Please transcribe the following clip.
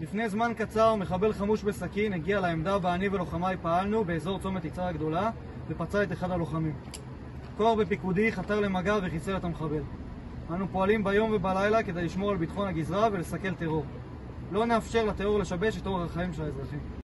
לפני זמן קצר מחבל חמוש בסכין הגיע לעמדה בה אני ולוחמיי פעלנו באזור צומת יצהר הגדולה ופצע את אחד הלוחמים. כוח בפיקודי חתר למגע וחיסל את המחבל. אנו פועלים ביום ובלילה כדי לשמור על ביטחון הגזרה ולסכל טרור. לא נאפשר לטרור לשבש את אורח החיים של האזרחים.